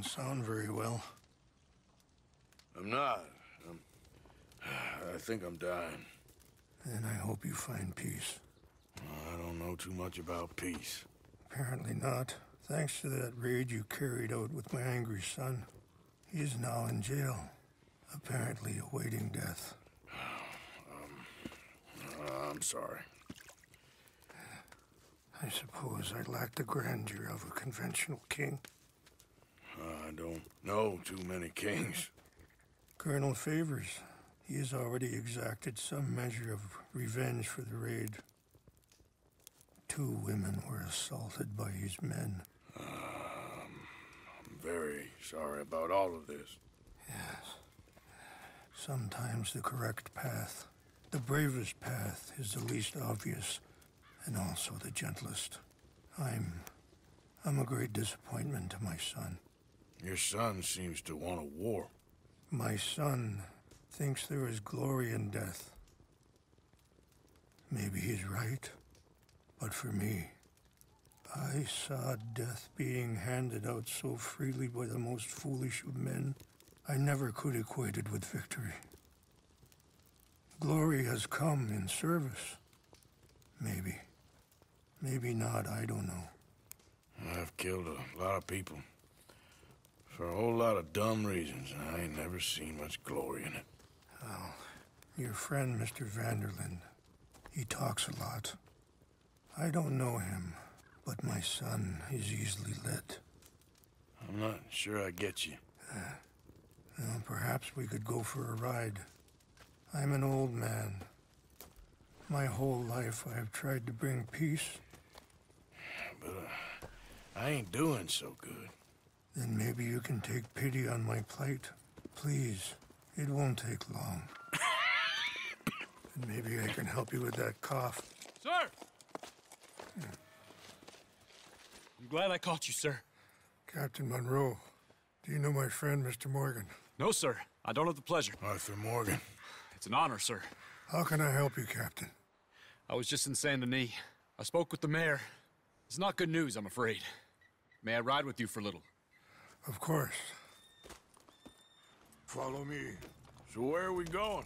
don't sound very well. I'm not. I'm, I think I'm dying. And I hope you find peace. I don't know too much about peace. Apparently not. Thanks to that raid you carried out with my angry son. He is now in jail, apparently awaiting death. um, uh, I'm sorry. I suppose I lack the grandeur of a conventional king. I don't know too many kings. Colonel Favours, he has already exacted some measure of revenge for the raid. Two women were assaulted by his men. Um, I'm very sorry about all of this. Yes. Sometimes the correct path, the bravest path, is the least obvious and also the gentlest. I'm. I'm a great disappointment to my son. Your son seems to want a war. My son thinks there is glory in death. Maybe he's right, but for me, I saw death being handed out so freely by the most foolish of men, I never could equate it with victory. Glory has come in service. Maybe. Maybe not, I don't know. I've killed a lot of people. For a whole lot of dumb reasons, and I ain't never seen much glory in it. Well, your friend, Mr. Van der Linde, he talks a lot. I don't know him, but my son is easily led. I'm not sure I get you. Uh, well, perhaps we could go for a ride. I'm an old man. My whole life I have tried to bring peace. But uh, I ain't doing so good. Then maybe you can take pity on my plight. Please, it won't take long. and maybe I can help you with that cough. Sir! Hmm. I'm glad I caught you, sir. Captain Monroe, do you know my friend, Mr. Morgan? No, sir. I don't have the pleasure. Arthur Morgan. It's an honor, sir. How can I help you, Captain? I was just in Saint Denis. I spoke with the mayor. It's not good news, I'm afraid. May I ride with you for a little? Of course. Follow me. So where are we going?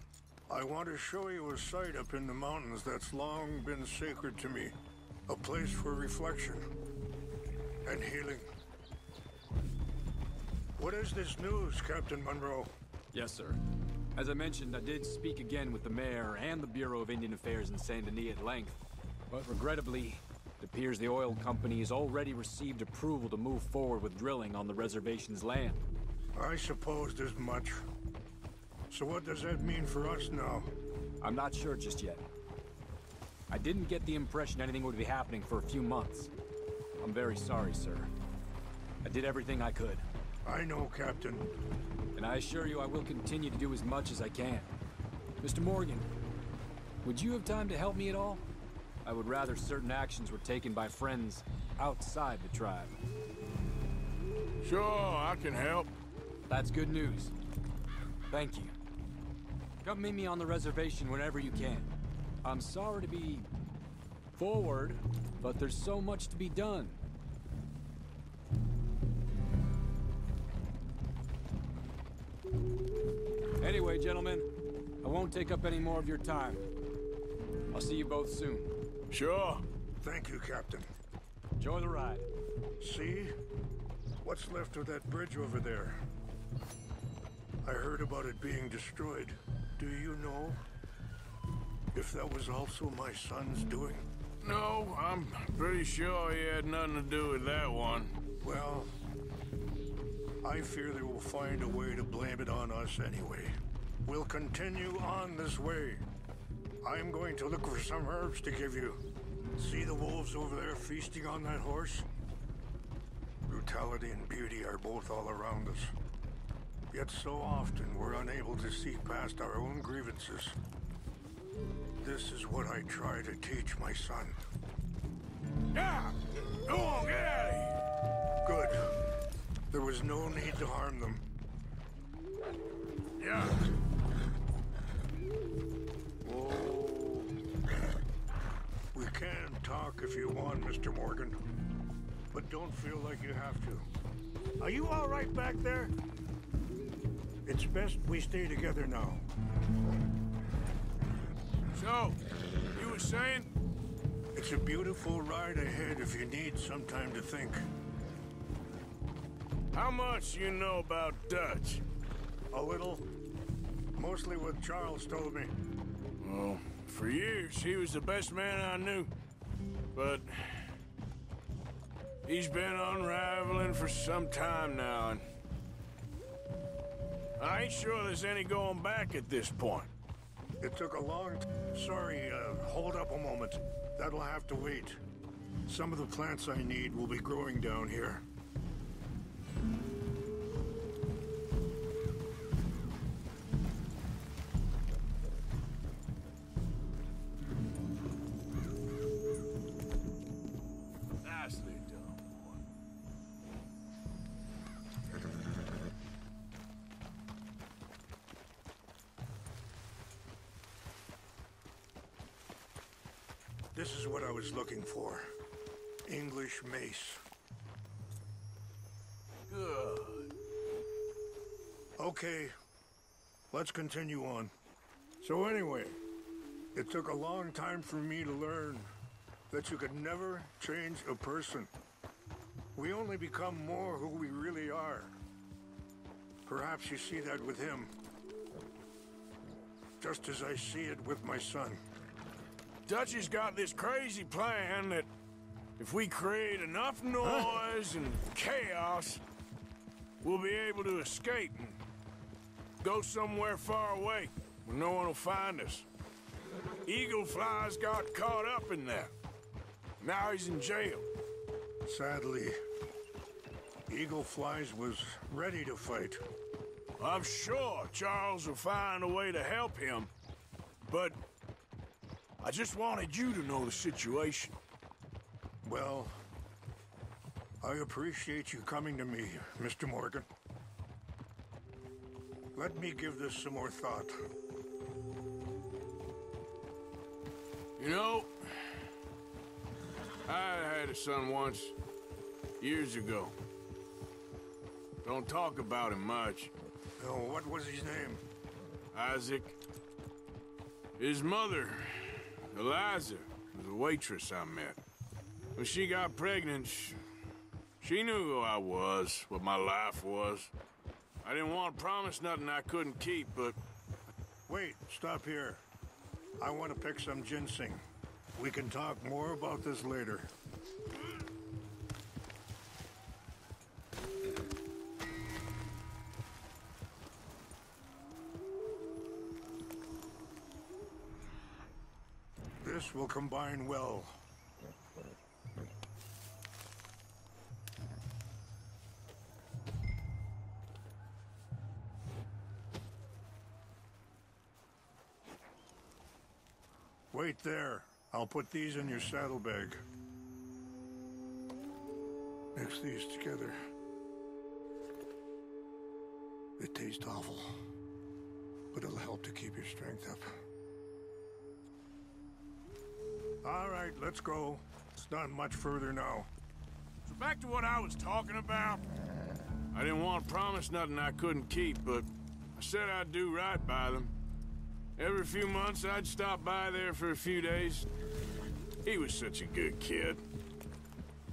I want to show you a site up in the mountains that's long been sacred to me. A place for reflection and healing. What is this news, Captain Monroe? Yes, sir. As I mentioned, I did speak again with the mayor and the Bureau of Indian Affairs in Saint Denis at length. But regrettably, it appears the oil company has already received approval to move forward with drilling on the reservation's land. I supposed as much. So what does that mean for us now? I'm not sure just yet. I didn't get the impression anything would be happening for a few months. I'm very sorry, sir. I did everything I could. I know, Captain. And I assure you I will continue to do as much as I can. Mr. Morgan, would you have time to help me at all? I would rather certain actions were taken by friends outside the tribe. Sure, I can help. That's good news. Thank you. Come meet me on the reservation whenever you can. I'm sorry to be forward, but there's so much to be done. Anyway, gentlemen, I won't take up any more of your time. I'll see you both soon. Sure. Thank you, Captain. Enjoy the ride. See? What's left of that bridge over there? I heard about it being destroyed. Do you know if that was also my son's doing? No, I'm pretty sure he had nothing to do with that one. Well, I fear they will find a way to blame it on us anyway. We'll continue on this way. I'm going to look for some herbs to give you. See the wolves over there feasting on that horse? Brutality and beauty are both all around us. Yet so often we're unable to see past our own grievances. This is what I try to teach my son. Yeah! Go on, get out of here! Good. There was no need to harm them. Yeah. Talk if you want, Mr. Morgan. But don't feel like you have to. Are you all right back there? It's best we stay together now. So, you were saying? It's a beautiful ride ahead if you need some time to think. How much you know about Dutch? A little. Mostly what Charles told me. Well, for years, he was the best man I knew. But... He's been unraveling for some time now, and... I ain't sure there's any going back at this point. It took a long Sorry, uh, hold up a moment. That'll have to wait. Some of the plants I need will be growing down here. This is what I was looking for. English mace. Good. Okay, let's continue on. So anyway, it took a long time for me to learn that you could never change a person. We only become more who we really are. Perhaps you see that with him. Just as I see it with my son. Dutchy's got this crazy plan that if we create enough noise and chaos, we'll be able to escape and go somewhere far away where no one will find us. Eagle Flies got caught up in that. Now he's in jail. Sadly, Eagle Flies was ready to fight. I'm sure Charles will find a way to help him, but I just wanted you to know the situation. Well, I appreciate you coming to me, Mr. Morgan. Let me give this some more thought. You know, I had a son once, years ago. Don't talk about him much. Oh, what was his name? Isaac. His mother, Eliza, was a waitress I met. When she got pregnant, she, she knew who I was, what my life was. I didn't want to promise nothing I couldn't keep, but Wait, stop here. I want to pick some ginseng. We can talk more about this later. This will combine well. Wait there. I'll put these in your saddlebag. Mix these together. It tastes awful, but it'll help to keep your strength up. All right, let's go. It's not much further now. So back to what I was talking about. I didn't want to promise nothing I couldn't keep, but I said I'd do right by them. Every few months, I'd stop by there for a few days. He was such a good kid.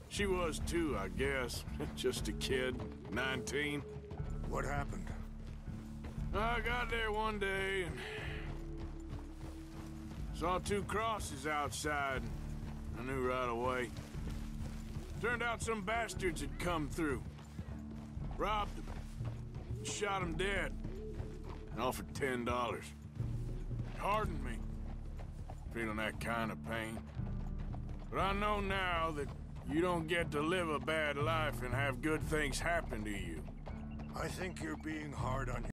She was too, I guess. Just a kid, 19. What happened? I got there one day and saw two crosses outside. I knew right away. Turned out some bastards had come through. Robbed them. Shot them dead. And offered ten dollars. Hardened me. Feeling that kind of pain. But I know now that you don't get to live a bad life and have good things happen to you. I think you're being hard on